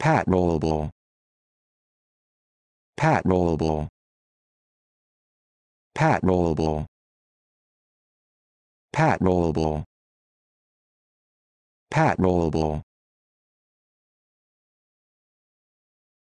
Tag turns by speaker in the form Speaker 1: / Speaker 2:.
Speaker 1: Pat rollable. Pat rollable. Pat rollable. Pat rollable. Pat rollable.